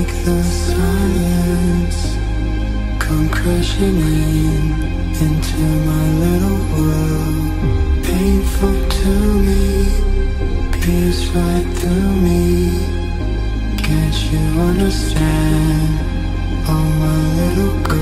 make the silence come crashing in into my little world. Painful to me, pierce right through me. Can't you understand, oh my little girl